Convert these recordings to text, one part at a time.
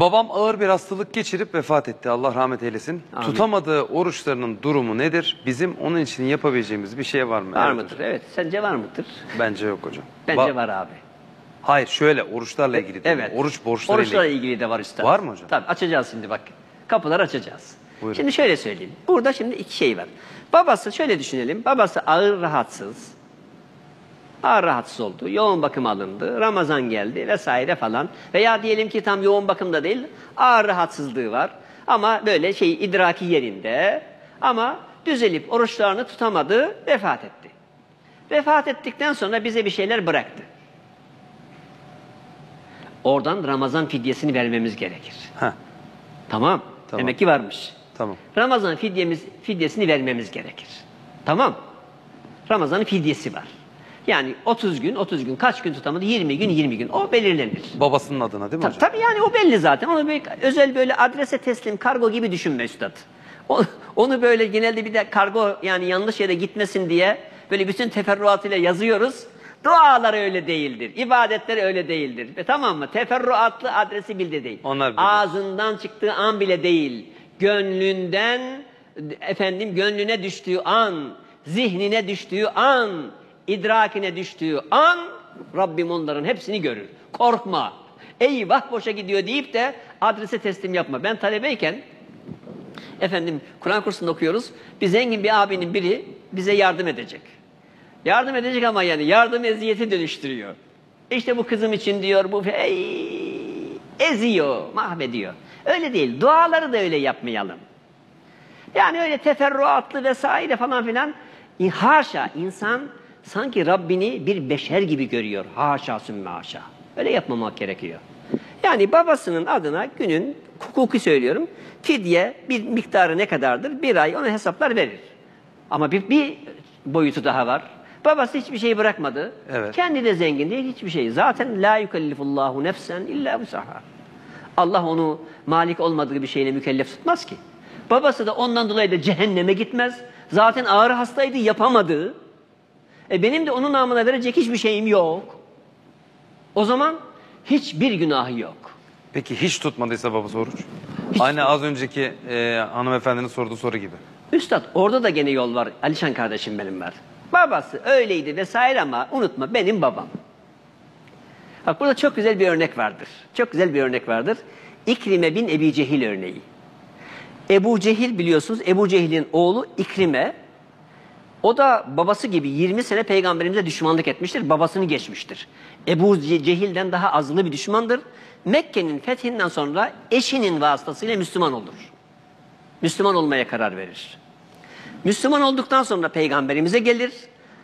Babam ağır bir hastalık geçirip vefat etti. Allah rahmet eylesin. Amin. Tutamadığı oruçlarının durumu nedir? Bizim onun için yapabileceğimiz bir şey var mı? Var mıdır? hocam. Evet. Sence var mıdır? Bence yok hocam. Bence Ba- var abi. Hayır şöyle oruçlarla ilgili. diyorum. Evet. Oruç borçlarıyla Oruçlarla ilgili. de var üstad. Var mı hocam? Tabii açacağız şimdi bak. Kapıları açacağız. Buyurun. Şimdi şöyle söyleyeyim. Burada şimdi iki şey var. Babası şöyle düşünelim. Babası ağır rahatsız. Ağır rahatsız oldu. Yoğun bakım alındı. Ramazan geldi vesaire falan. Veya diyelim ki tam yoğun bakımda değil. Ağır rahatsızlığı var. Ama böyle şey idraki yerinde. Ama düzelip oruçlarını tutamadı. Vefat etti. Vefat ettikten sonra bize bir şeyler bıraktı. Oradan Ramazan fidyesini vermemiz gerekir. Heh, Tamam. Tamam. Demek ki varmış. tamam. Ramazan fidyemiz, fidyesini vermemiz gerekir. Tamam. Ramazan'ın fidyesi var. Yani 30 gün, 30 gün kaç gün tutamadı? 20 gün, 20 gün. O belirlenir. Babasının adına değil mi Tabii, hocam? tabii yani o belli zaten. Onu bir, özel böyle adrese teslim kargo gibi düşünme üstad. Onu böyle genelde bir de kargo yani yanlış yere gitmesin diye böyle bütün teferruatıyla yazıyoruz. Dualar öyle değildir. ibadetler öyle değildir. Ve tamam mı? Teferruatlı adresi bildi değil. Onlar bilir. Ağzından çıktığı an bile değil. Gönlünden efendim gönlüne düştüğü an, zihnine düştüğü an, idrakine düştüğü an Rabbim onların hepsini görür. Korkma. Eyvah boşa gidiyor deyip de adrese teslim yapma. Ben talebeyken efendim Kur'an kursunda okuyoruz. Bir zengin bir abinin biri bize yardım edecek. Yardım edecek ama yani yardım eziyeti dönüştürüyor. İşte bu kızım için diyor bu ey, eziyor, mahvediyor. Öyle değil. Duaları da öyle yapmayalım. Yani öyle teferruatlı vesaire falan filan. İ- Haşa insan sanki Rabbini bir beşer gibi görüyor. Haşa sümme haşa. Öyle yapmamak gerekiyor. Yani babasının adına günün hukuki söylüyorum. Fidye bir miktarı ne kadardır? Bir ay ona hesaplar verir. Ama bir, bir boyutu daha var. Babası hiçbir şey bırakmadı. Evet. Kendi de zengin değil hiçbir şey. Zaten la yukellifullahu nefsen illa vusaha. Allah onu malik olmadığı bir şeyle mükellef tutmaz ki. Babası da ondan dolayı da cehenneme gitmez. Zaten ağır hastaydı yapamadı. E benim de onun namına verecek hiçbir şeyim yok. O zaman hiçbir günahı yok. Peki hiç tutmadıysa babası oruç? Aynı az önceki e, hanımefendinin sorduğu soru gibi. Üstad orada da gene yol var. Alişan kardeşim benim var. Babası öyleydi vesaire ama unutma benim babam. Bak burada çok güzel bir örnek vardır. Çok güzel bir örnek vardır. İkrime bin Ebi Cehil örneği. Ebu Cehil biliyorsunuz Ebu Cehil'in oğlu İkrime. O da babası gibi 20 sene peygamberimize düşmanlık etmiştir. Babasını geçmiştir. Ebu Ce- Cehil'den daha azılı bir düşmandır. Mekke'nin fethinden sonra eşinin vasıtasıyla Müslüman olur. Müslüman olmaya karar verir. Müslüman olduktan sonra peygamberimize gelir.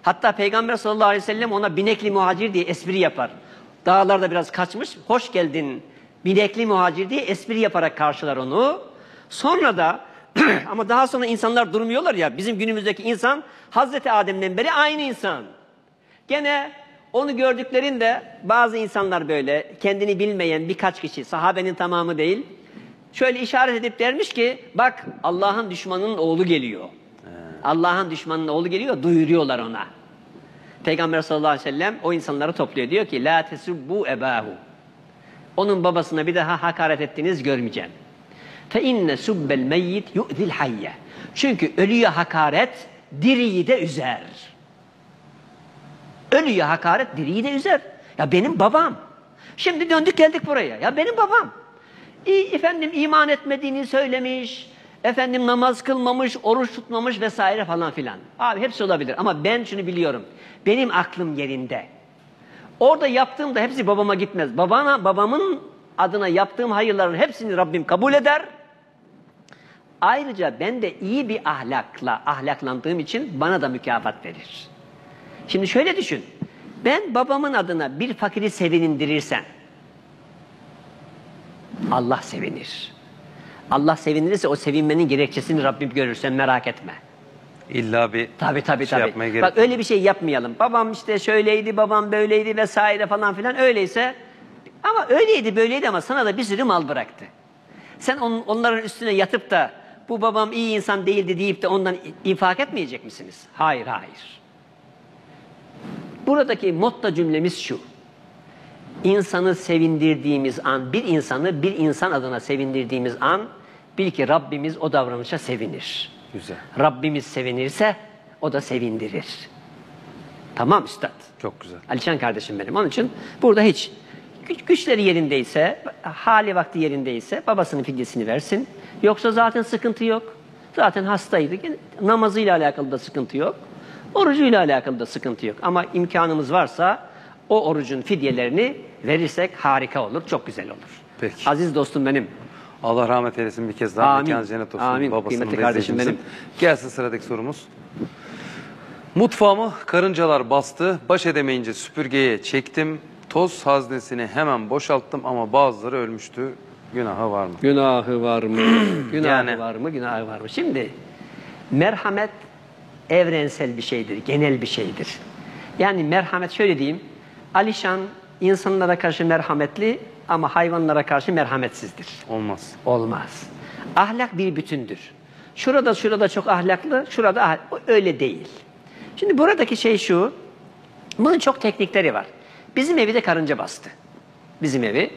Hatta peygamber sallallahu aleyhi ve sellem ona binekli muhacir diye espri yapar. Dağlarda biraz kaçmış. Hoş geldin binekli muhacir diye espri yaparak karşılar onu. Sonra da ama daha sonra insanlar durmuyorlar ya bizim günümüzdeki insan Hazreti Adem'den beri aynı insan. Gene onu gördüklerinde bazı insanlar böyle kendini bilmeyen birkaç kişi sahabenin tamamı değil şöyle işaret edip dermiş ki bak Allah'ın düşmanının oğlu geliyor. Allah'ın düşmanının oğlu geliyor duyuruyorlar ona. Peygamber sallallahu aleyhi ve sellem o insanları topluyor. Diyor ki la tesubbu ebahu. Onun babasına bir daha hakaret ettiğiniz görmeyeceğim. Fe inne subbel meyyit yu'zil hayye. Çünkü ölüye hakaret diriyi de üzer. Ölüye hakaret diriyi de üzer. Ya benim babam. Şimdi döndük geldik buraya. Ya benim babam. İyi, efendim iman etmediğini söylemiş. Efendim namaz kılmamış, oruç tutmamış vesaire falan filan. Abi hepsi olabilir ama ben şunu biliyorum. Benim aklım yerinde. Orada yaptığımda hepsi babama gitmez. Babana, babamın adına yaptığım hayırların hepsini Rabbim kabul eder. Ayrıca ben de iyi bir ahlakla ahlaklandığım için bana da mükafat verir. Şimdi şöyle düşün. Ben babamın adına bir fakiri sevindirirsen Allah sevinir. Allah sevinirse o sevinmenin gerekçesini Rabbim görür sen merak etme. İlla bir Tabii tabii şey tabii. yapmaya gerek Bak öyle bir şey yapmayalım. Babam işte şöyleydi, babam böyleydi vesaire falan filan öyleyse ama öyleydi böyleydi ama sana da bir sürü mal bıraktı. Sen on- onların üstüne yatıp da bu babam iyi insan değildi deyip de ondan infak etmeyecek misiniz? Hayır, hayır. Buradaki motta cümlemiz şu. insanı sevindirdiğimiz an, bir insanı bir insan adına sevindirdiğimiz an bil ki Rabbimiz o davranışa sevinir. Güzel. Rabbimiz sevinirse o da sevindirir. Tamam üstad. Çok güzel. Alişan kardeşim benim. Onun için burada hiç güç, güçleri yerindeyse, hali vakti yerindeyse babasının fidyesini versin. Yoksa zaten sıkıntı yok. Zaten hastaydı. Namazıyla alakalı da sıkıntı yok. Orucuyla alakalı da sıkıntı yok. Ama imkanımız varsa o orucun fidyelerini verirsek harika olur, çok güzel olur. Peki. Aziz dostum benim. Allah rahmet eylesin bir kez daha. Amin. Mekanı cennet olsun. Amin. Babasının Kıymetli kardeşim benim. Gelsin sıradaki sorumuz. Mutfağımı karıncalar bastı. Baş edemeyince süpürgeye çektim. Toz haznesini hemen boşalttım ama bazıları ölmüştü. Günahı var mı? Günahı var mı? Günahı Yani- var mı? Günahı var mı? Şimdi merhamet evrensel bir şeydir, genel bir şeydir. Yani merhamet şöyle diyeyim. Alişan insanlara karşı merhametli ama hayvanlara karşı merhametsizdir. Olmaz. Olmaz. Ahlak bir bütündür. Şurada şurada çok ahlaklı, şurada ah- öyle değil. Şimdi buradaki şey şu. Bunun çok teknikleri var. Bizim evi de karınca bastı. Bizim evi.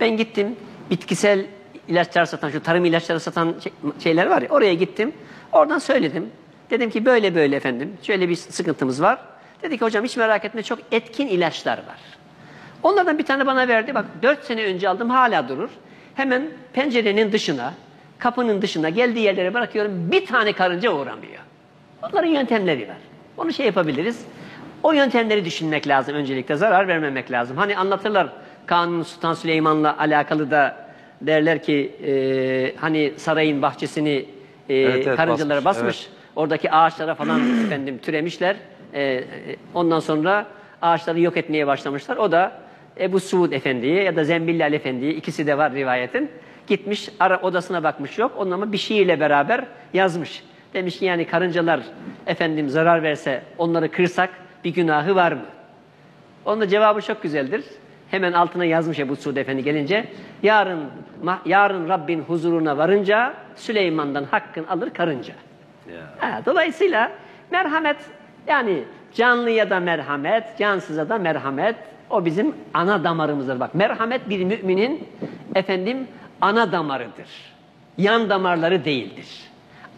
Ben gittim bitkisel ilaçlar satan, şu tarım ilaçları satan şey- şeyler var ya oraya gittim. Oradan söyledim. Dedim ki böyle böyle efendim. Şöyle bir sıkıntımız var. Dedi ki hocam hiç merak etme çok etkin ilaçlar var. Onlardan bir tane bana verdi. Bak dört sene önce aldım hala durur. Hemen pencerenin dışına, kapının dışına geldiği yerlere bırakıyorum. Bir tane karınca uğramıyor. Onların yöntemleri var. Onu şey yapabiliriz. O yöntemleri düşünmek lazım öncelikle. Zarar vermemek lazım. Hani anlatırlar Kanuni Sultan Süleyman'la alakalı da derler ki e, hani sarayın bahçesini e, Evet, evet, karıncalara basmış, basmış. Oradaki ağaçlara falan efendim türemişler. E, e, ondan sonra ağaçları yok etmeye başlamışlar. O da Ebu Suud Efendi'ye ya da Zembillal Efendi'ye ikisi de var rivayetin. Gitmiş ara odasına bakmış yok. Onun ama bir şiirle beraber yazmış. Demiş ki yani karıncalar efendim zarar verse onları kırsak bir günahı var mı? Onun da cevabı çok güzeldir. Hemen altına yazmış Ebu Suud Efendi gelince. Yarın yarın Rabbin huzuruna varınca Süleyman'dan hakkın alır karınca. Ha, dolayısıyla merhamet yani canlıya da merhamet, cansıza da merhamet. O bizim ana damarımızdır. Bak merhamet bir müminin efendim ana damarıdır. Yan damarları değildir.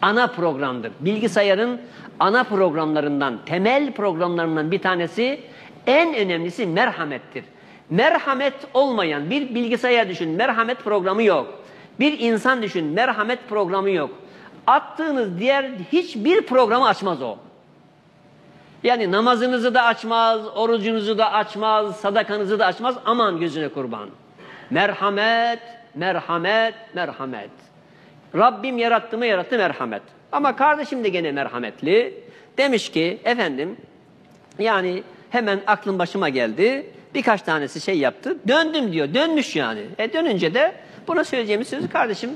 Ana programdır. Bilgisayarın ana programlarından, temel programlarından bir tanesi en önemlisi merhamettir. Merhamet olmayan bir bilgisayar düşün, merhamet programı yok. Bir insan düşün, merhamet programı yok. Attığınız diğer hiçbir programı açmaz o. Yani namazınızı da açmaz, orucunuzu da açmaz, sadakanızı da açmaz. Aman gözüne kurban. Merhamet, merhamet, merhamet. Rabbim yarattı mı yarattı merhamet. Ama kardeşim de gene merhametli. Demiş ki efendim yani hemen aklım başıma geldi. Birkaç tanesi şey yaptı. Döndüm diyor. Dönmüş yani. E dönünce de buna söyleyeceğimiz sözü kardeşim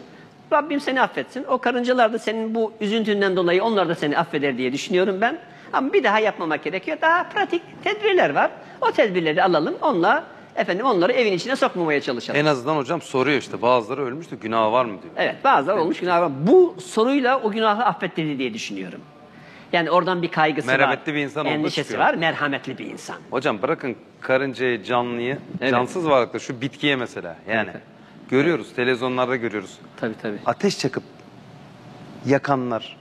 Rabbim seni affetsin. O karıncalar da senin bu üzüntünden dolayı onlar da seni affeder diye düşünüyorum ben. Ama bir daha yapmamak gerekiyor. Daha pratik tedbirler var. O tedbirleri alalım. Onunla efendim onları evin içine sokmamaya çalışalım. En azından hocam soruyor işte bazıları ölmüştü günahı var mı diyor. Evet bazıları olmuş günah var. Bu soruyla o günahı affettirdi diye düşünüyorum. Yani oradan bir kaygısı Merhametli var. bir insan Endişesi var. Merhametli bir insan. Hocam bırakın karıncayı, canlıyı, Evet. cansız varlıkta şu bitkiye mesela. Yani Evet. görüyoruz, televizyonlarda görüyoruz. Tabii tabii. Ateş çakıp yakanlar,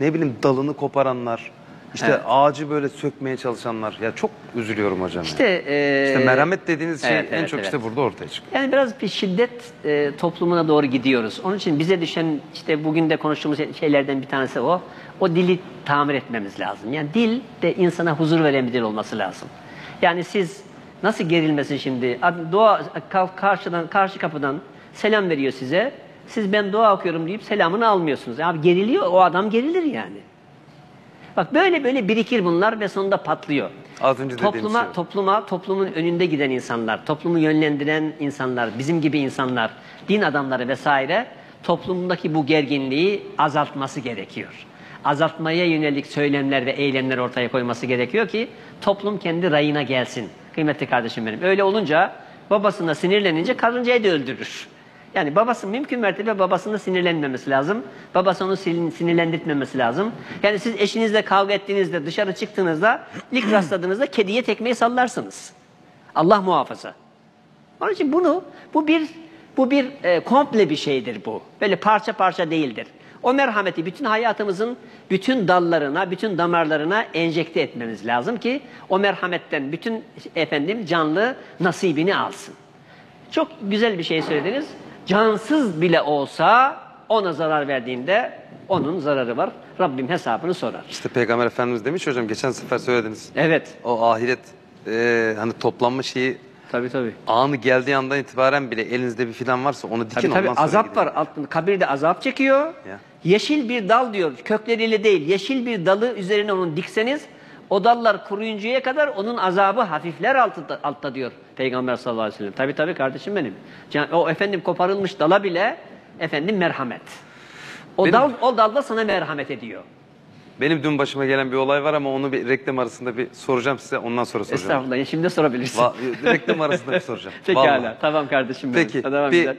ne bileyim dalını koparanlar, işte Evet. ağacı böyle sökmeye çalışanlar. Ya çok üzülüyorum hocam. İşte, ya. e, İşte merhamet dediğiniz şey evet, en evet, çok evet. işte burada ortaya çıkıyor. Yani biraz bir şiddet e, toplumuna doğru gidiyoruz. Onun için bize düşen işte bugün de konuştuğumuz şeylerden bir tanesi o. O dili tamir etmemiz lazım. Yani dil de insana huzur veren bir dil olması lazım. Yani siz nasıl gerilmesin şimdi? Ad- Doğa ka- karşıdan karşı kapıdan selam veriyor size. Siz ben dua okuyorum deyip selamını almıyorsunuz. Abi geriliyor o adam gerilir yani. Bak böyle böyle birikir bunlar ve sonunda patlıyor. Az önce topluma, şey. topluma, toplumun önünde giden insanlar, toplumu yönlendiren insanlar, bizim gibi insanlar, din adamları vesaire toplumdaki bu gerginliği azaltması gerekiyor. Azaltmaya yönelik söylemler ve eylemler ortaya koyması gerekiyor ki toplum kendi rayına gelsin. Kıymetli kardeşim benim. Öyle olunca babasına sinirlenince karıncayı da öldürür. Yani babası mümkün mertebe babasına sinirlenmemesi lazım. Babası onu sin- sinirlendirtmemesi lazım. Yani siz eşinizle kavga ettiğinizde dışarı çıktığınızda ilk rastladığınızda kediye tekmeyi sallarsınız. Allah muhafaza. Onun için bunu bu bir bu bir e, komple bir şeydir bu. Böyle parça parça değildir. O merhameti bütün hayatımızın bütün dallarına, bütün damarlarına enjekte etmemiz lazım ki o merhametten bütün efendim canlı nasibini alsın. Çok güzel bir şey söylediniz. Cansız bile olsa ona zarar verdiğinde onun zararı var. Rabbim hesabını sorar. İşte Peygamber Efendimiz demiş hocam geçen sefer söylediniz. Evet. O ahiret e, hani toplanma şeyi Tabii tabii. anı geldiği andan itibaren bile elinizde bir fidan varsa onu dikin Tabii tabii ondan azap gidin. var. Altında, kabirde azap çekiyor. Ya. Yeşil bir dal diyor. Kökleriyle değil. Yeşil bir dalı üzerine onu dikseniz o dallar kuruyuncaya kadar onun azabı hafifler altta, altta diyor Peygamber sallallahu aleyhi ve sellem. Tabii tabii kardeşim benim. O efendim koparılmış dala bile efendim merhamet. O Benim- dal o dalda sana merhamet ediyor. Benim dün başıma gelen bir olay var ama onu bir reklam arasında bir soracağım size ondan sonra soracağım. Estağfurullah. Şimdi sorabilirsin. Va- reklam arasında bir soracağım. Pekala. Vallahi. Tamam kardeşim benim. Peki Tamam, bir güzel.